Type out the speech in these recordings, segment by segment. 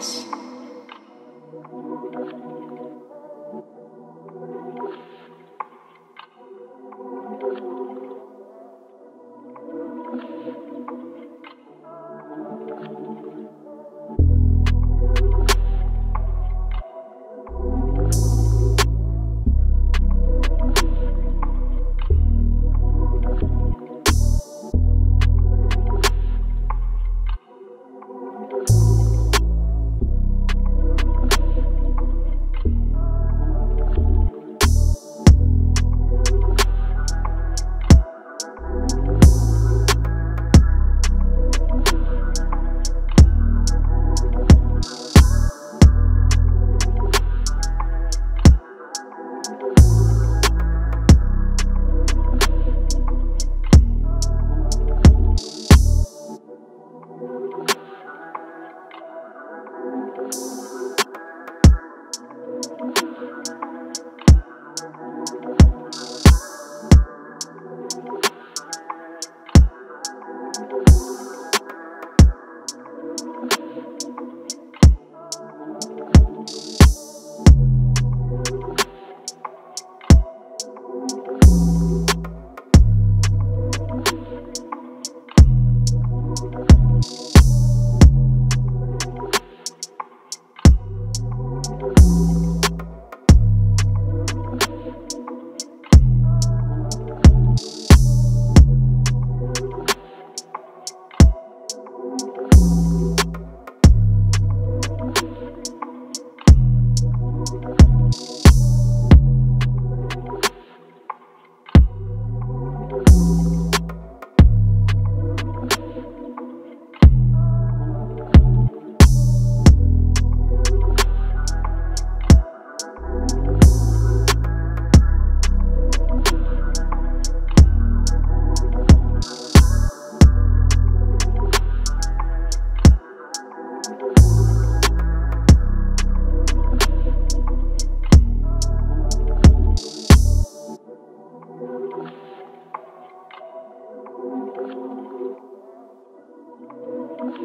silence. Thank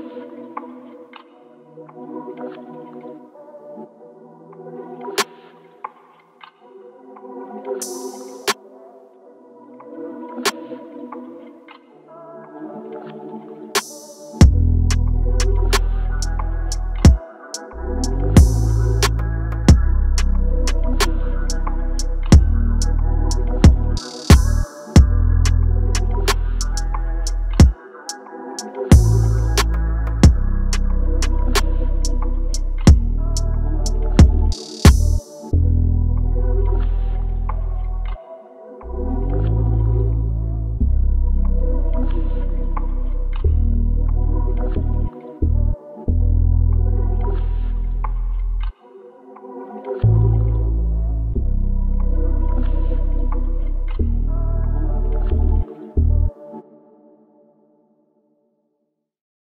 you.